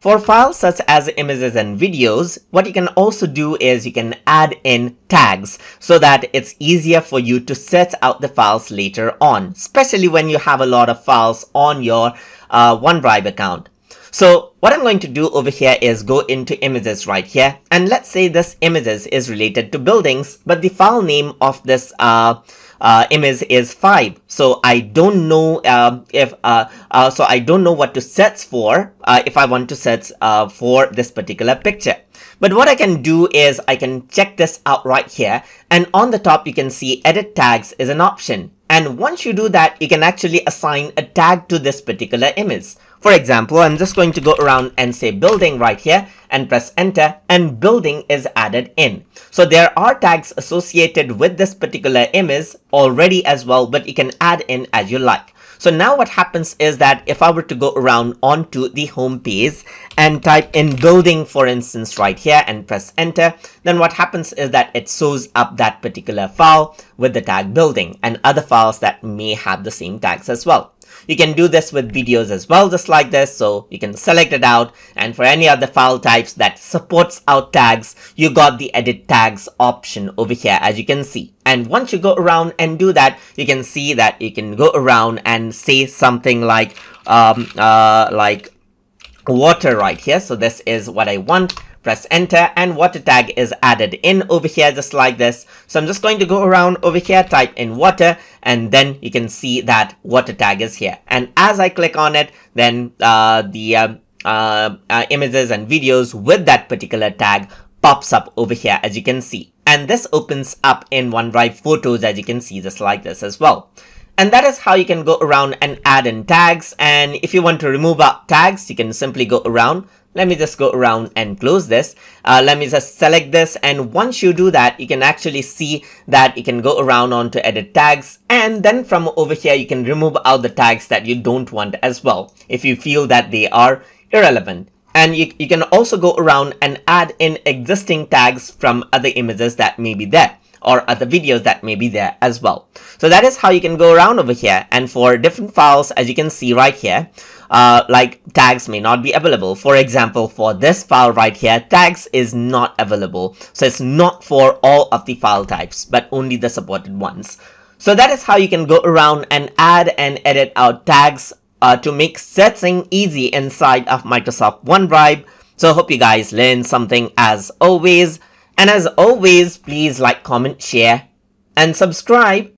For files such as images and videos, what you can also do is you can add in tags so that it's easier for you to set out the files later on, especially when you have a lot of files on your uh, OneDrive account. So what I'm going to do over here is go into images right here. And let's say this images is related to buildings, but the file name of this uh, uh, image is 5. So I don't know uh, if, uh, uh, so I don't know what to set for uh, if I want to set uh, for this particular picture. But what I can do is I can check this out right here. And on the top, you can see edit tags is an option. And once you do that, you can actually assign a tag to this particular image. For example, I'm just going to go around and say building right here and press enter and building is added in. So there are tags associated with this particular image already as well, but you can add in as you like. So now what happens is that if I were to go around onto the home page and type in building, for instance, right here and press enter, then what happens is that it shows up that particular file with the tag building and other files that may have the same tags as well. You can do this with videos as well, just like this. So you can select it out. And for any other file types that supports out tags, you got the edit tags option over here, as you can see. And once you go around and do that, you can see that you can go around and say something like, um, uh, like water right here. So this is what I want press enter and water tag is added in over here just like this. So I'm just going to go around over here, type in water and then you can see that water tag is here. And as I click on it, then uh, the uh, uh, uh, images and videos with that particular tag pops up over here as you can see. And this opens up in OneDrive Photos as you can see just like this as well. And that is how you can go around and add in tags. And if you want to remove out tags, you can simply go around, let me just go around and close this. Uh, let me just select this. And once you do that, you can actually see that you can go around on to edit tags. And then from over here, you can remove out the tags that you don't want as well. If you feel that they are irrelevant. And you, you can also go around and add in existing tags from other images that may be there or other videos that may be there as well. So that is how you can go around over here. And for different files, as you can see right here, uh, like tags may not be available. For example, for this file right here, tags is not available. So it's not for all of the file types, but only the supported ones. So that is how you can go around and add and edit out tags uh, to make setting easy inside of Microsoft OneDrive. So I hope you guys learned something as always. And as always, please like, comment, share, and subscribe